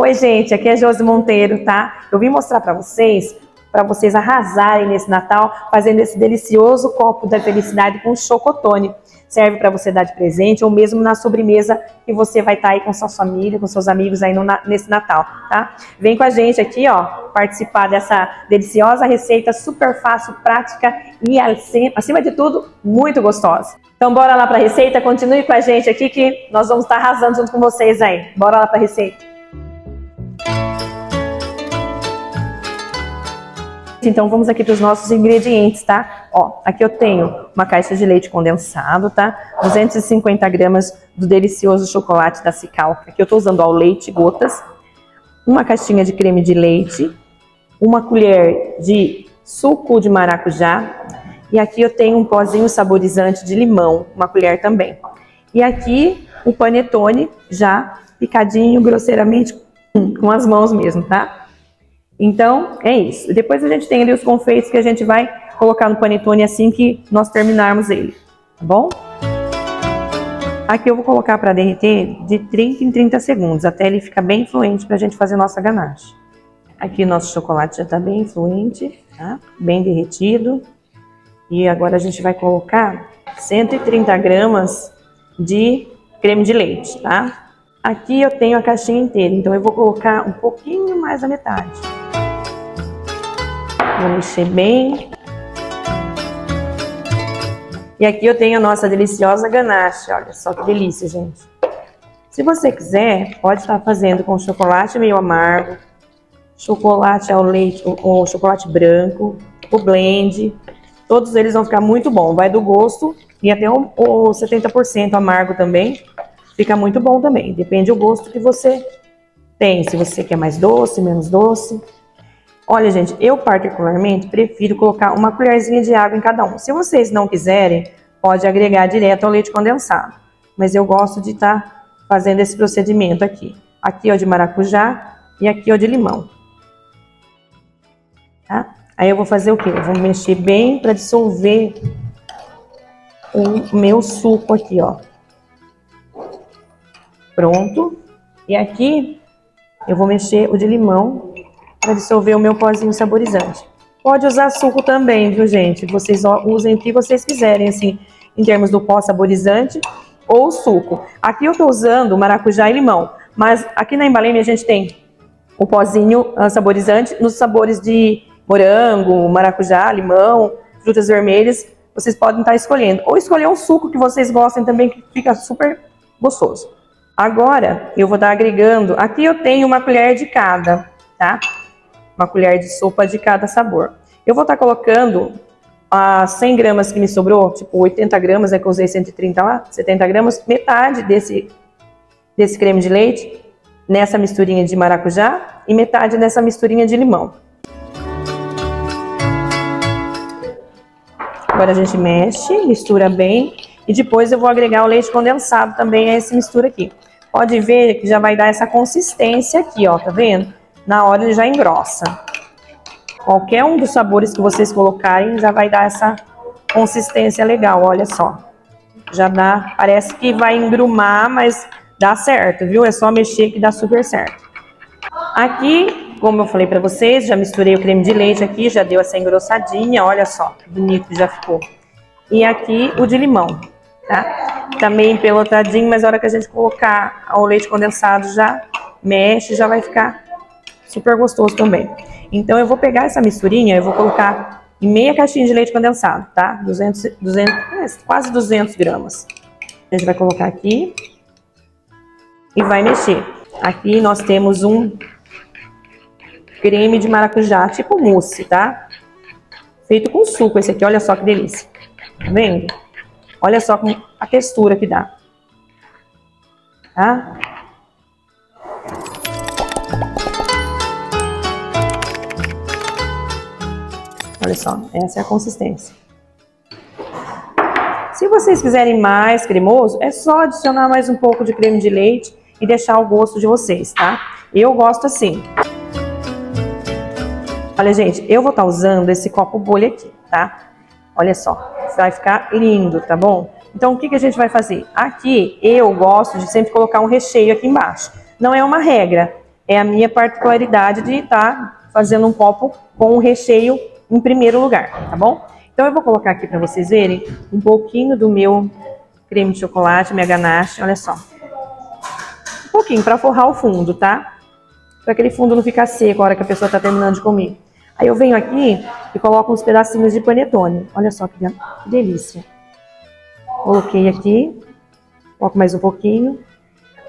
Oi, gente, aqui é Josi Monteiro, tá? Eu vim mostrar para vocês, para vocês arrasarem nesse Natal, fazendo esse delicioso copo da felicidade com chocotone. Serve para você dar de presente ou mesmo na sobremesa que você vai estar tá aí com sua família, com seus amigos aí no, nesse Natal, tá? Vem com a gente aqui, ó, participar dessa deliciosa receita super fácil, prática e acima de tudo, muito gostosa. Então bora lá para a receita, continue com a gente aqui que nós vamos estar tá arrasando junto com vocês aí. Bora lá para a receita. Então vamos aqui para os nossos ingredientes, tá? Ó, aqui eu tenho uma caixa de leite condensado, tá? 250 gramas do delicioso chocolate da Cical. Aqui eu estou usando ó, o leite gotas, uma caixinha de creme de leite, uma colher de suco de maracujá e aqui eu tenho um pozinho saborizante de limão, uma colher também. E aqui o panetone já picadinho grosseiramente com as mãos mesmo, tá? Então, é isso. Depois a gente tem ali os confeitos que a gente vai colocar no panetone assim que nós terminarmos ele, tá bom? Aqui eu vou colocar para derreter de 30 em 30 segundos, até ele ficar bem fluente para a gente fazer nossa ganache. Aqui nosso chocolate já está bem fluente, tá? Bem derretido. E agora a gente vai colocar 130 gramas de creme de leite, tá? Aqui eu tenho a caixinha inteira, então eu vou colocar um pouquinho mais da metade. Vou mexer bem. E aqui eu tenho a nossa deliciosa ganache, olha só que delícia, gente. Se você quiser, pode estar fazendo com chocolate meio amargo, chocolate ao leite, ou chocolate branco, o blend. Todos eles vão ficar muito bom, vai do gosto e até o, o 70% amargo também. Fica muito bom também, depende do gosto que você tem, se você quer mais doce, menos doce. Olha, gente, eu particularmente prefiro colocar uma colherzinha de água em cada um. Se vocês não quiserem, pode agregar direto ao leite condensado. Mas eu gosto de estar tá fazendo esse procedimento aqui. Aqui o de maracujá e aqui o de limão. Tá? Aí eu vou fazer o quê? Eu vou mexer bem para dissolver o meu suco aqui, ó. Pronto. E aqui eu vou mexer o de limão para dissolver o meu pozinho saborizante. Pode usar suco também, viu, gente? Vocês usem o que vocês quiserem, assim, em termos do pó saborizante ou suco. Aqui eu estou usando maracujá e limão, mas aqui na Embaleme a gente tem o pozinho ah, saborizante nos sabores de morango, maracujá, limão, frutas vermelhas. Vocês podem estar escolhendo. Ou escolher um suco que vocês gostem também, que fica super gostoso. Agora, eu vou estar agregando... Aqui eu tenho uma colher de cada, tá? Uma colher de sopa de cada sabor. Eu vou estar tá colocando as 100 gramas que me sobrou, tipo 80 gramas, é que eu usei 130 lá, 70 gramas, metade desse, desse creme de leite nessa misturinha de maracujá e metade nessa misturinha de limão. Agora a gente mexe, mistura bem e depois eu vou agregar o leite condensado também a essa mistura aqui. Pode ver que já vai dar essa consistência aqui, ó, tá vendo? Na hora ele já engrossa. Qualquer um dos sabores que vocês colocarem já vai dar essa consistência legal, olha só. Já dá, parece que vai engrumar, mas dá certo, viu? É só mexer que dá super certo. Aqui, como eu falei para vocês, já misturei o creme de leite aqui, já deu essa engrossadinha, olha só, que bonito já ficou. E aqui o de limão, tá? Tá meio empelotadinho, mas na hora que a gente colocar o leite condensado já mexe, já vai ficar super gostoso também. Então eu vou pegar essa misturinha, eu vou colocar em meia caixinha de leite condensado, tá? 200, 200, é, quase 200 gramas. A gente vai colocar aqui e vai mexer. Aqui nós temos um creme de maracujá, tipo mousse, tá? Feito com suco esse aqui, olha só que delícia. Tá vendo? Olha só a textura que dá. Tá? Olha só, essa é a consistência. Se vocês quiserem mais cremoso, é só adicionar mais um pouco de creme de leite e deixar o gosto de vocês, tá? Eu gosto assim. Olha, gente, eu vou estar tá usando esse copo bolha aqui, tá? Olha só, vai ficar lindo, tá bom? Então, o que, que a gente vai fazer? Aqui, eu gosto de sempre colocar um recheio aqui embaixo. Não é uma regra, é a minha particularidade de estar tá fazendo um copo com o recheio em primeiro lugar, tá bom? Então eu vou colocar aqui para vocês verem um pouquinho do meu creme de chocolate, minha ganache, olha só. Um pouquinho para forrar o fundo, tá? Para aquele fundo não ficar seco a hora que a pessoa está terminando de comer. Aí eu venho aqui e coloco uns pedacinhos de panetone. Olha só que delícia. Coloquei aqui. Coloco mais um pouquinho.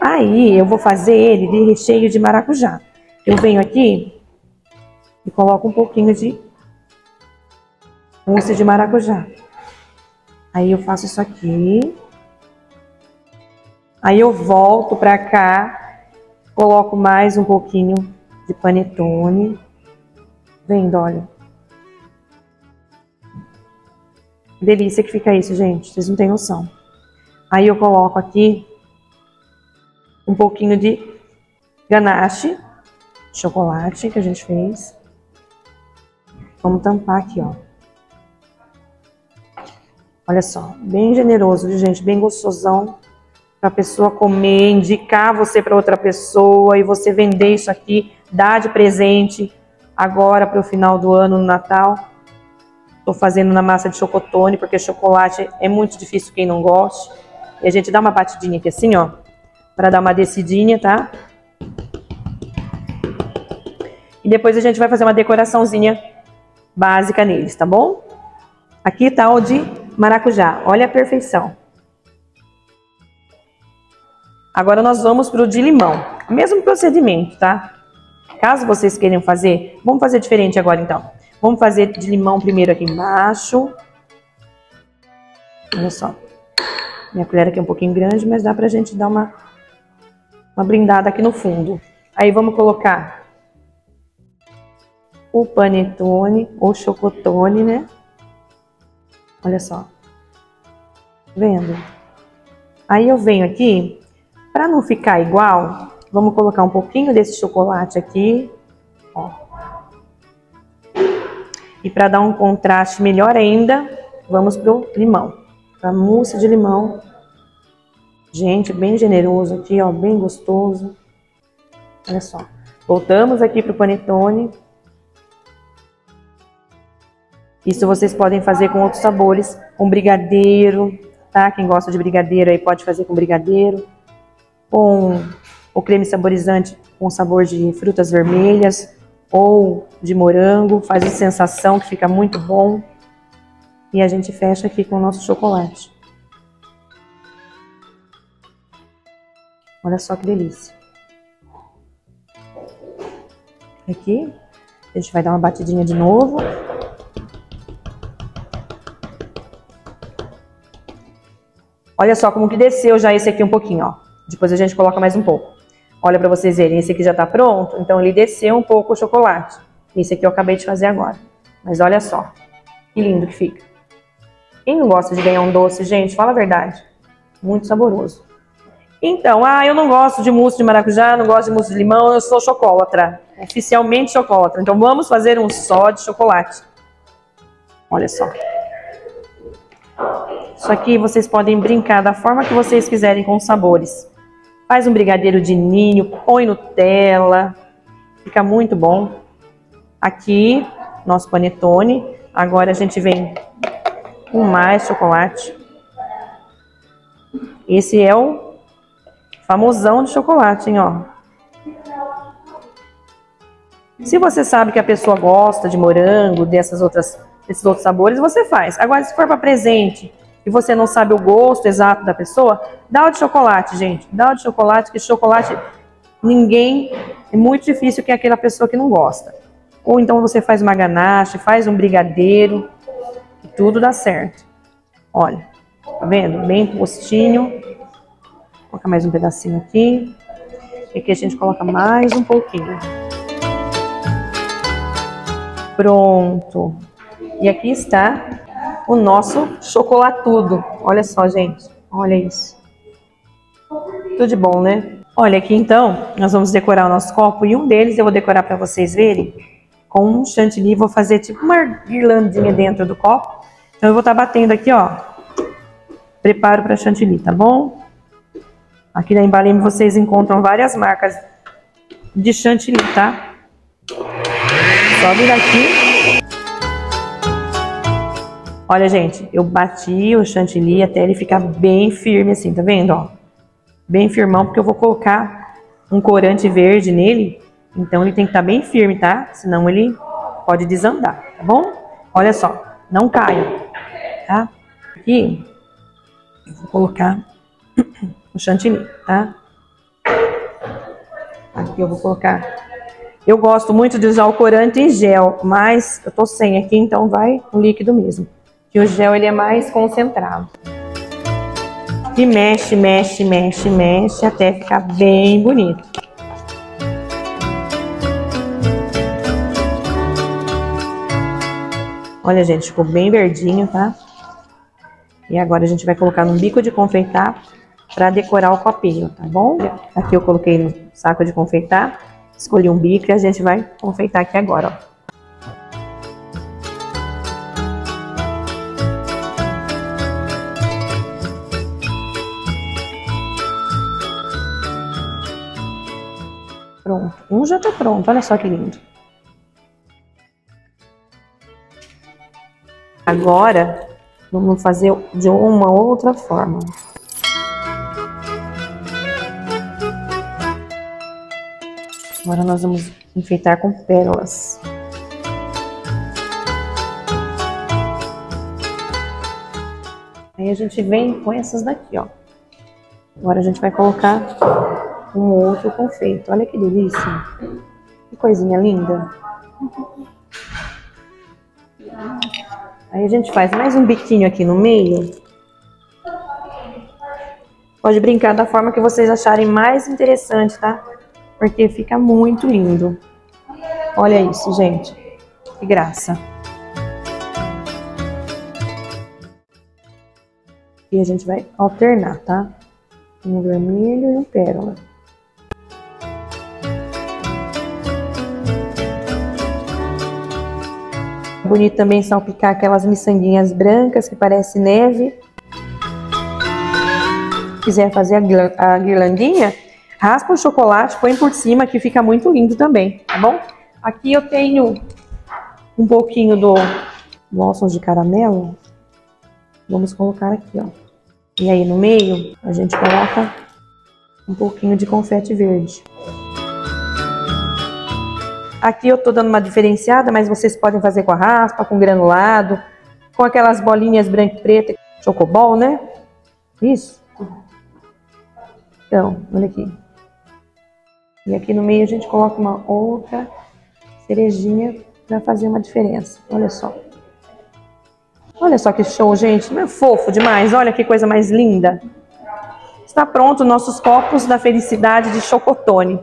Aí eu vou fazer ele de recheio de maracujá. Eu venho aqui e coloco um pouquinho de mousse de maracujá. Aí eu faço isso aqui. Aí eu volto pra cá, coloco mais um pouquinho de panetone. Vendo, olha. Delícia que fica isso, gente. Vocês não têm noção. Aí eu coloco aqui um pouquinho de ganache, chocolate que a gente fez. Vamos tampar aqui, ó. Olha só, bem generoso, gente? Bem gostosão para a pessoa comer, indicar você para outra pessoa e você vender isso aqui, dar de presente agora para o final do ano, no Natal. Estou fazendo na massa de chocotone, porque chocolate é muito difícil quem não gosta. E a gente dá uma batidinha aqui assim, ó, para dar uma descidinha, tá? E depois a gente vai fazer uma decoraçãozinha básica neles, tá bom? Aqui tá o de maracujá, olha a perfeição. Agora nós vamos para o de limão, mesmo procedimento, tá? Caso vocês queiram fazer, vamos fazer diferente agora então. Vamos fazer de limão primeiro aqui embaixo. Olha só. Minha colher aqui é um pouquinho grande, mas dá pra gente dar uma uma brindada aqui no fundo. Aí vamos colocar o panetone ou chocotone, né? Olha só. Vendo? Aí eu venho aqui, para não ficar igual, vamos colocar um pouquinho desse chocolate aqui, ó. E para dar um contraste melhor ainda, vamos pro limão, pra mousse de limão Gente, bem generoso aqui, ó, bem gostoso. Olha só. Voltamos aqui para o panetone. Isso vocês podem fazer com outros sabores, com brigadeiro, tá? Quem gosta de brigadeiro aí pode fazer com brigadeiro. Com o creme saborizante com sabor de frutas vermelhas ou de morango, faz a sensação que fica muito bom. E a gente fecha aqui com o nosso chocolate. Olha só que delícia. Aqui, a gente vai dar uma batidinha de novo. Olha só como que desceu já esse aqui um pouquinho, ó. Depois a gente coloca mais um pouco. Olha para vocês verem, esse aqui já tá pronto, então ele desceu um pouco o chocolate. Esse aqui eu acabei de fazer agora. Mas olha só, que lindo que fica. Quem não gosta de ganhar um doce, gente, fala a verdade. Muito saboroso. Então, ah, eu não gosto de mousse de maracujá, não gosto de mousse de limão, eu sou chocolatra. Oficialmente chocolatra. Então vamos fazer um só de chocolate. Olha só. Isso aqui vocês podem brincar da forma que vocês quiserem com os sabores. Faz um brigadeiro de ninho, põe Nutella. Fica muito bom. Aqui, nosso panetone. Agora a gente vem com mais chocolate. Esse é o Famosão de chocolate, hein, ó. Se você sabe que a pessoa gosta de morango, dessas outras, desses outros sabores, você faz. Agora, se for para presente e você não sabe o gosto exato da pessoa, dá o de chocolate, gente. Dá o de chocolate, que chocolate ninguém é muito difícil que é aquela pessoa que não gosta. Ou então você faz uma ganache, faz um brigadeiro, e tudo dá certo. Olha, tá vendo? Bem postinho colocar mais um pedacinho aqui. E aqui a gente coloca mais um pouquinho. Pronto. E aqui está o nosso chocolatudo. Olha só, gente. Olha isso. Tudo de bom, né? Olha aqui então, nós vamos decorar o nosso copo e um deles eu vou decorar para vocês verem com um chantilly. Vou fazer tipo uma guirlandinha dentro do copo. Então eu vou estar tá batendo aqui, ó. Preparo para chantilly, tá bom? Aqui na Embalime vocês encontram várias marcas de chantilly, tá? Só vir aqui. Olha, gente, eu bati o chantilly até ele ficar bem firme assim, tá vendo, ó? Bem firmão, porque eu vou colocar um corante verde nele, então ele tem que estar tá bem firme, tá? Senão ele pode desandar, tá bom? Olha só, não caia, tá? Aqui, eu vou colocar o chantilly, tá? Aqui eu vou colocar. Eu gosto muito de usar o corante em gel, mas eu tô sem aqui, então vai o líquido mesmo. Que o gel ele é mais concentrado. E mexe, mexe, mexe, mexe até ficar bem bonito. Olha, gente, ficou bem verdinho, tá? E agora a gente vai colocar no bico de confeitar para decorar o copinho, tá bom? Aqui eu coloquei no saco de confeitar, escolhi um bico e a gente vai confeitar aqui agora, ó. Um já tá pronto, olha só que lindo. Agora, vamos fazer de uma outra forma. Agora nós vamos enfeitar com pérolas. Aí a gente vem com essas daqui, ó. Agora a gente vai colocar um outro confeito. Olha que delícia. Que coisinha linda. Aí a gente faz mais um biquinho aqui no meio. Pode brincar da forma que vocês acharem mais interessante, tá? porque fica muito lindo. Olha isso, gente. Que graça. E a gente vai alternar, tá? Um vermelho e um pérola. Bonito também salpicar aquelas miçanguinhas brancas que parece neve. Se quiser fazer a guirlandinha, Raspa o chocolate, põe por cima que fica muito lindo também, tá bom? Aqui eu tenho um pouquinho do Blossoms de caramelo. Vamos colocar aqui, ó. E aí no meio a gente coloca um pouquinho de confete verde. Aqui eu tô dando uma diferenciada, mas vocês podem fazer com a raspa, com granulado, com aquelas bolinhas branco e preta, chocobol, né? Isso. Então, olha aqui. E aqui no meio a gente coloca uma outra cerejinha para fazer uma diferença. Olha só. Olha só que show, gente. Não é fofo demais? Olha que coisa mais linda. Está pronto nossos copos da felicidade de chocotone.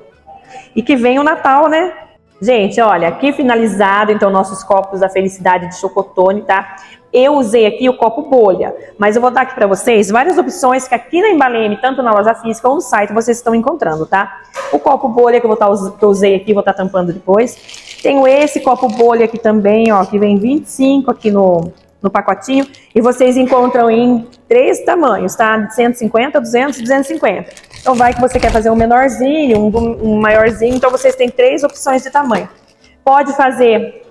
E que vem o Natal, né? Gente, olha, aqui finalizado então nossos copos da felicidade de chocotone, tá? Eu usei aqui o copo bolha, mas eu vou dar aqui para vocês várias opções que aqui na Embaleme, tanto na loja física ou no site, vocês estão encontrando, tá? O copo bolha que eu, tá, que eu usei aqui, vou estar tá tampando depois. Tenho esse copo bolha aqui também, ó, que vem 25 aqui no, no pacotinho. E vocês encontram em três tamanhos, tá? De 150, 200 e 250. Então vai que você quer fazer um menorzinho, um, um maiorzinho, então vocês têm três opções de tamanho. Pode fazer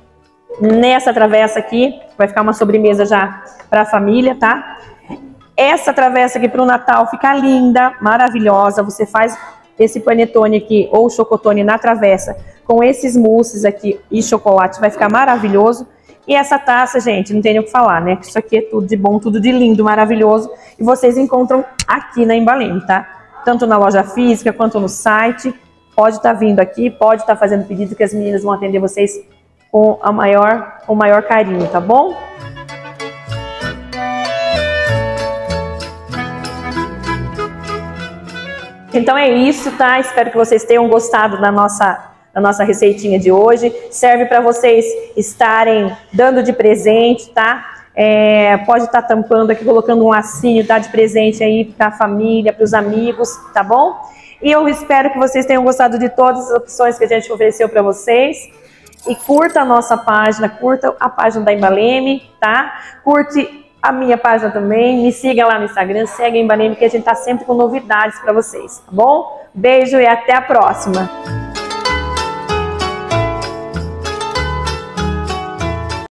nessa travessa aqui, vai ficar uma sobremesa já para a família, tá? Essa travessa aqui para o Natal fica linda, maravilhosa. Você faz esse panetone aqui ou chocotone na travessa com esses mousses aqui e chocolate, vai ficar maravilhoso. E essa taça, gente, não tem nem o que falar, né? Isso aqui é tudo de bom, tudo de lindo, maravilhoso. E vocês encontram aqui na Embaleme, tá? Tanto na loja física quanto no site. Pode estar tá vindo aqui, pode estar tá fazendo pedido que as meninas vão atender vocês com, a maior, o maior carinho, tá bom? Então é isso, tá? Espero que vocês tenham gostado da nossa, da nossa receitinha de hoje. Serve para vocês estarem dando de presente, tá? É, pode estar tá tampando aqui, colocando um lacinho, tá? De presente aí para a família, para os amigos, tá bom? E eu espero que vocês tenham gostado de todas as opções que a gente ofereceu para vocês. E curta a nossa página, curta a página da Embaleme, tá? Curte a minha página também, me siga lá no Instagram, segue a Embaleme que a gente tá sempre com novidades para vocês, tá bom? Beijo e até a próxima!